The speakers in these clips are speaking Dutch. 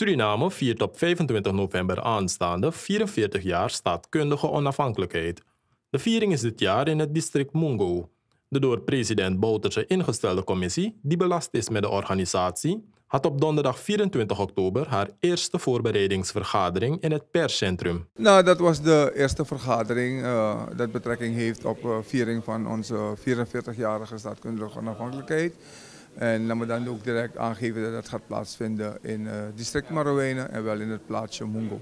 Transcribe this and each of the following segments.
Suriname viert op 25 november aanstaande 44 jaar staatkundige onafhankelijkheid. De viering is dit jaar in het district Mungo. De door president Bouterse ingestelde commissie, die belast is met de organisatie, had op donderdag 24 oktober haar eerste voorbereidingsvergadering in het perscentrum. Nou, dat was de eerste vergadering uh, dat betrekking heeft op uh, viering van onze 44-jarige staatkundige onafhankelijkheid. En laat me dan ook direct aangeven dat dat gaat plaatsvinden in uh, district Marowijne en wel in het plaatsje Mungo.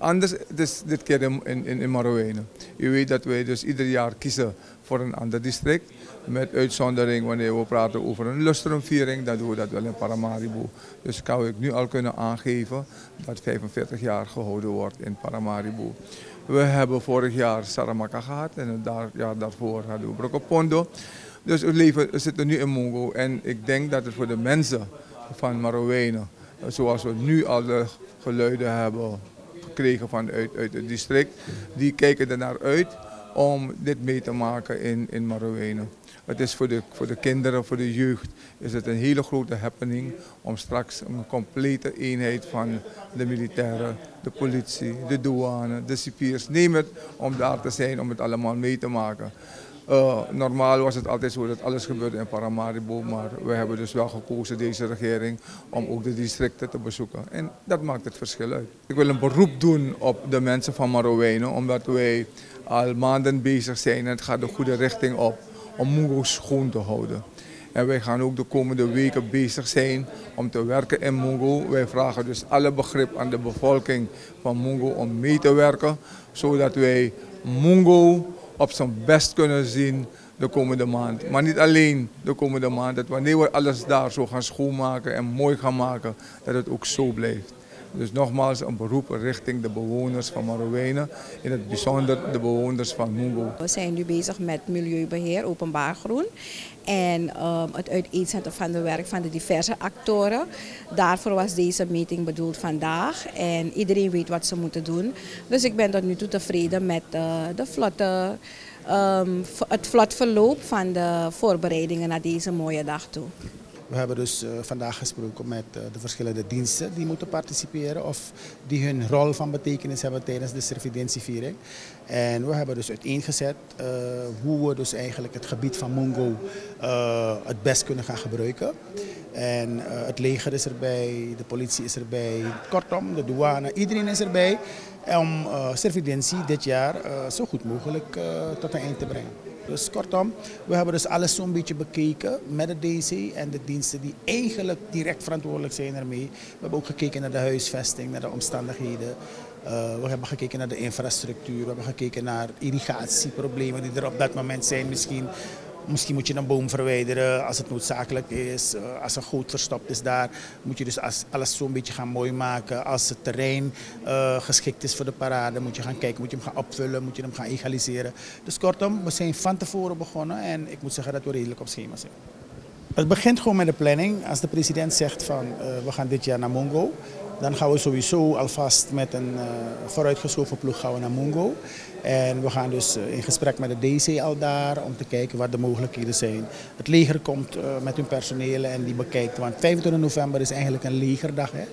Anders dus dit keer in, in, in Marowijne. U weet dat wij dus ieder jaar kiezen voor een ander district. Met uitzondering wanneer we praten over een lustrumviering, dan doen we dat wel in Paramaribo. Dus kan ik nu al kunnen aangeven dat 45 jaar gehouden wordt in Paramaribo. We hebben vorig jaar Saramaka gehad en het jaar daarvoor hadden we Brokopondo. Dus we, leven, we zitten nu in Mongo en ik denk dat het voor de mensen van Marowijnen, zoals we nu al de geluiden hebben gekregen vanuit uit het district, die kijken er naar uit om dit mee te maken in, in Marowijnen. Het is voor de, voor de kinderen, voor de jeugd, is het een hele grote happening om straks een complete eenheid van de militairen, de politie, de douane, de cipiers, neem het, om daar te zijn, om het allemaal mee te maken. Uh, normaal was het altijd zo dat alles gebeurde in Paramaribo, maar we hebben dus wel gekozen, deze regering, om ook de districten te bezoeken. En dat maakt het verschil uit. Ik wil een beroep doen op de mensen van Marowijnen, omdat wij al maanden bezig zijn en het gaat de goede richting op om Mungo schoon te houden. En wij gaan ook de komende weken bezig zijn om te werken in Mungo. Wij vragen dus alle begrip aan de bevolking van Mungo om mee te werken, zodat wij Mungo op zijn best kunnen zien de komende maand. Maar niet alleen de komende maand, dat wanneer we alles daar zo gaan schoonmaken en mooi gaan maken, dat het ook zo blijft. Dus nogmaals een beroep richting de bewoners van Marowijnen, in het bijzonder de bewoners van Mungo. We zijn nu bezig met milieubeheer, openbaar groen. En um, het uiteenzetten van de werk van de diverse actoren. Daarvoor was deze meeting bedoeld vandaag. En iedereen weet wat ze moeten doen. Dus ik ben tot nu toe tevreden met uh, de vlotte, um, het vlot verloop van de voorbereidingen naar deze mooie dag toe. We hebben dus uh, vandaag gesproken met uh, de verschillende diensten die moeten participeren of die hun rol van betekenis hebben tijdens de servidentieviering. En we hebben dus uiteengezet uh, hoe we dus eigenlijk het gebied van Mungo het best kunnen gaan gebruiken. En het leger is erbij, de politie is erbij, kortom de douane, iedereen is erbij om servidentie dit jaar zo goed mogelijk tot een eind te brengen. Dus kortom, we hebben dus alles zo'n beetje bekeken met de DC en de diensten die eigenlijk direct verantwoordelijk zijn ermee. We hebben ook gekeken naar de huisvesting, naar de omstandigheden. Uh, we hebben gekeken naar de infrastructuur, we hebben gekeken naar irrigatieproblemen die er op dat moment zijn misschien. Misschien moet je een boom verwijderen als het noodzakelijk is. Eh, als een goot verstopt is daar, moet je dus alles zo'n beetje gaan mooi maken. Als het terrein uh, geschikt is voor de parade, moet je gaan kijken, moet je hem gaan opvullen, moet je hem gaan egaliseren. Dus kortom, we zijn van tevoren begonnen en ik moet zeggen dat we redelijk op schema zijn. Het begint gewoon met de planning. Als de president zegt van uh, we gaan dit jaar naar Mongo, dan gaan we sowieso alvast met een uh, vooruitgeschoven ploeg gaan we naar Mungo. En we gaan dus in gesprek met de DC al daar om te kijken wat de mogelijkheden zijn. Het leger komt uh, met hun personeel en die bekijkt, want 25 november is eigenlijk een legerdag. Hè.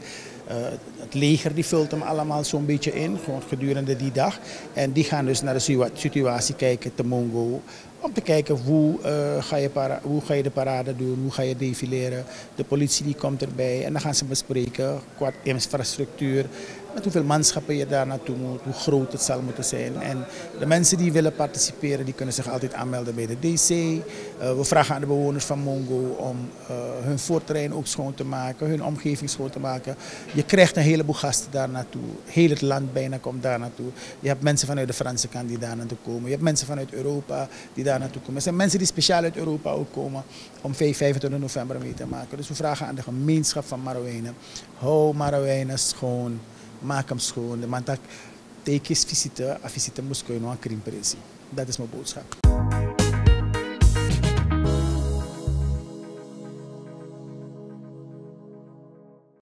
Het leger die vult hem allemaal zo'n beetje in, gewoon gedurende die dag. En die gaan dus naar de situatie kijken te Mongo. Om te kijken hoe, uh, ga je hoe ga je de parade doen, hoe ga je defileren. De politie die komt erbij en dan gaan ze bespreken qua infrastructuur. Met hoeveel manschappen je daar naartoe moet, hoe groot het zal moeten zijn. En de mensen die willen participeren, die kunnen zich altijd aanmelden bij de DC. Uh, we vragen aan de bewoners van Mongo om uh, hun voorterrein ook schoon te maken, hun omgeving schoon te maken. Je krijgt een heleboel gasten daar naartoe. Heel het land bijna komt daar naartoe. Je hebt mensen vanuit de Franse kant die daar naartoe komen. Je hebt mensen vanuit Europa die daar. Er zijn mensen die speciaal uit Europa ook komen om 25 november mee te maken. Dus we vragen aan de gemeenschap van Marowijnen, hou Marowijnen schoon maak hem schoon. Want dat tekens visite, a visite moest kunnen krimpressie. Dat is mijn boodschap.